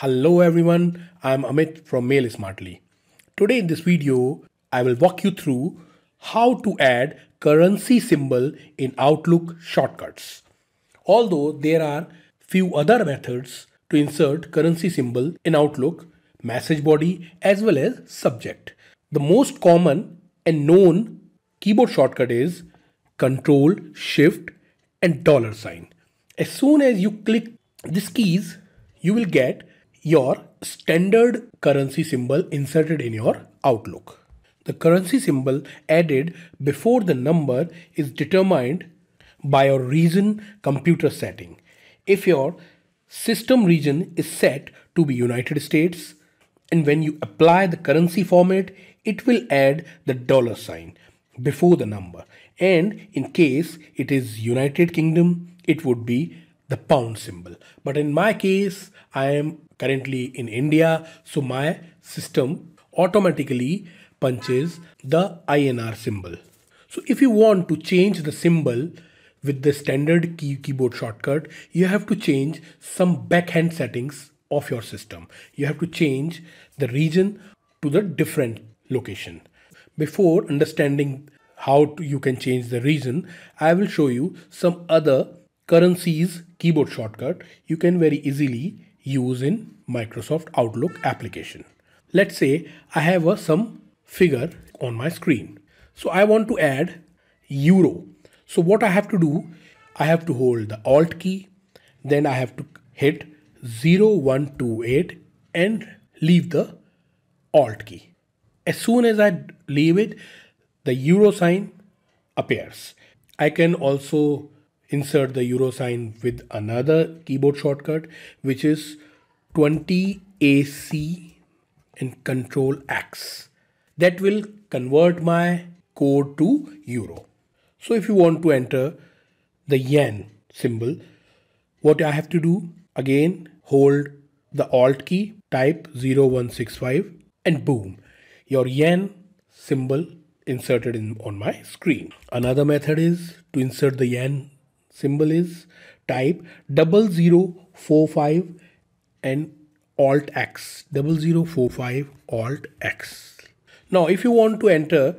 Hello everyone, I'm Amit from Mail Smartly. Today in this video, I will walk you through how to add currency symbol in Outlook shortcuts. Although there are few other methods to insert currency symbol in Outlook, message body as well as subject. The most common and known keyboard shortcut is Control, Shift and dollar sign. As soon as you click these keys, you will get your standard currency symbol inserted in your Outlook. The currency symbol added before the number is determined by your region computer setting. If your system region is set to be United States and when you apply the currency format, it will add the dollar sign before the number. And in case it is United Kingdom, it would be the pound symbol. But in my case, I am currently in India, so my system automatically punches the INR symbol. So if you want to change the symbol with the standard key keyboard shortcut, you have to change some backend settings of your system. You have to change the region to the different location. Before understanding how to, you can change the region, I will show you some other currencies keyboard shortcut you can very easily use in Microsoft Outlook application. Let's say I have a, some figure on my screen. So I want to add euro. So what I have to do, I have to hold the alt key, then I have to hit 0128 and leave the alt key. As soon as I leave it, the euro sign appears. I can also insert the euro sign with another keyboard shortcut which is 20 AC and control X. That will convert my code to euro. So if you want to enter the yen symbol, what I have to do again hold the alt key, type 0165 and boom, your yen symbol inserted in on my screen. Another method is to insert the yen symbol is type 0045 and alt x 0045 alt x. Now if you want to enter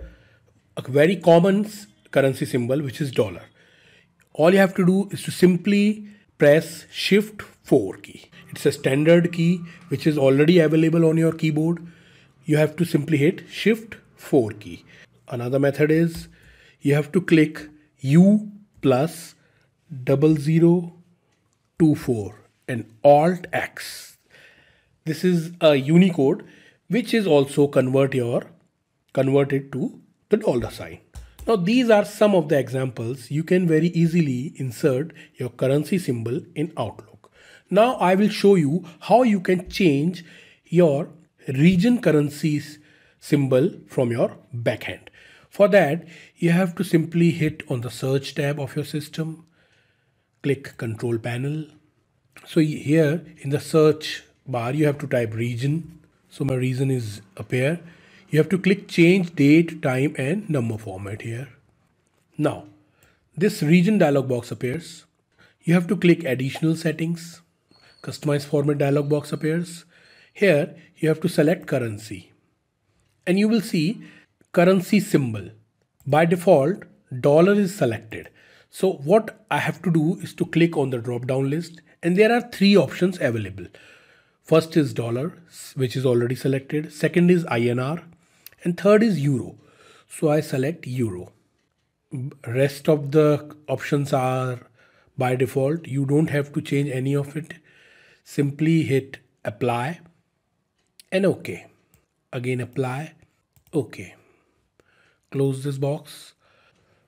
a very common currency symbol which is dollar all you have to do is to simply press shift 4 key. It's a standard key which is already available on your keyboard. You have to simply hit shift 4 key. Another method is you have to click U plus double zero two four and Alt X. This is a Unicode which is also convert your converted to the dollar sign. Now these are some of the examples you can very easily insert your currency symbol in Outlook. Now I will show you how you can change your region currencies symbol from your backend. For that, you have to simply hit on the search tab of your system, click control panel. So here in the search bar, you have to type region. So my region is appear. You have to click change date, time and number format here. Now, this region dialog box appears. You have to click additional settings. Customize format dialog box appears. Here, you have to select currency. And you will see currency symbol. By default, dollar is selected. So what I have to do is to click on the drop down list and there are three options available. First is dollar, which is already selected. Second is INR and third is euro. So I select euro. Rest of the options are by default. You don't have to change any of it. Simply hit apply and OK. Again apply, OK close this box.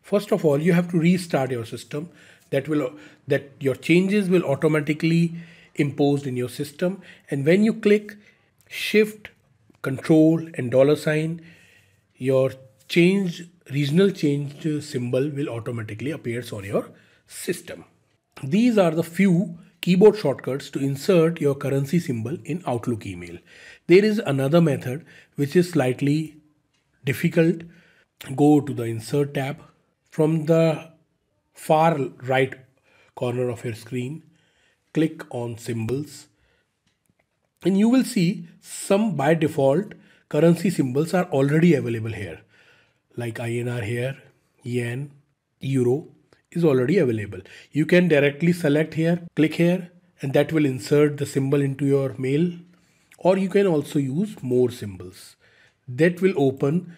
First of all, you have to restart your system that will that your changes will automatically imposed in your system. And when you click shift, control and dollar sign, your change regional change symbol will automatically appears on your system. These are the few keyboard shortcuts to insert your currency symbol in Outlook email. There is another method which is slightly difficult go to the insert tab from the far right corner of your screen click on symbols and you will see some by default currency symbols are already available here like INR here, yen, euro is already available. You can directly select here, click here and that will insert the symbol into your mail or you can also use more symbols. That will open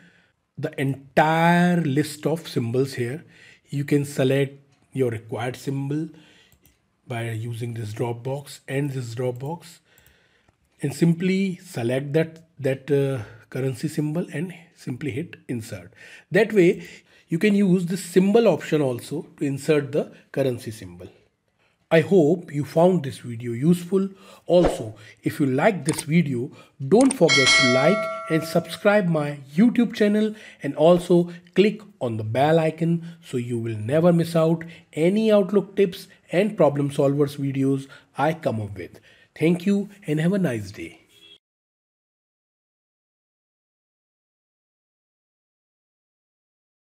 the entire list of symbols here. You can select your required symbol by using this drop box and this drop box and simply select that that uh, currency symbol and simply hit insert that way you can use the symbol option also to insert the currency symbol I hope you found this video useful. Also, if you like this video, don't forget to like and subscribe my YouTube channel and also click on the bell icon so you will never miss out any Outlook tips and problem solvers videos I come up with. Thank you and have a nice day.